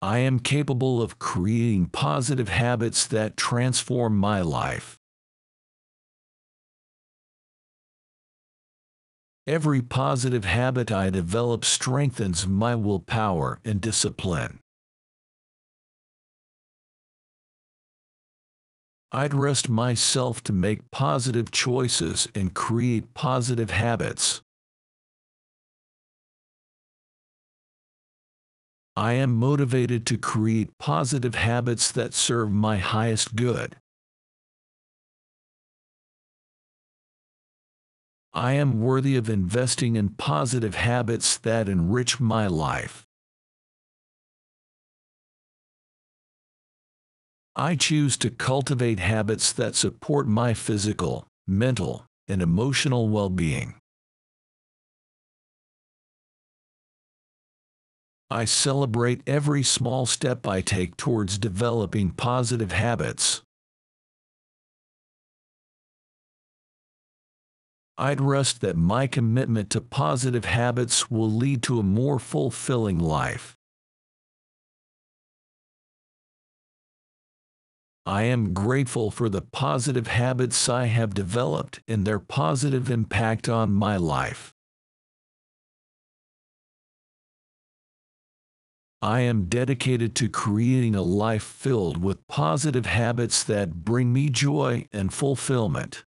I am capable of creating positive habits that transform my life. Every positive habit I develop strengthens my willpower and discipline. I trust myself to make positive choices and create positive habits. I am motivated to create positive habits that serve my highest good. I am worthy of investing in positive habits that enrich my life. I choose to cultivate habits that support my physical, mental, and emotional well-being. I celebrate every small step I take towards developing positive habits. I trust that my commitment to positive habits will lead to a more fulfilling life. I am grateful for the positive habits I have developed and their positive impact on my life. I am dedicated to creating a life filled with positive habits that bring me joy and fulfillment.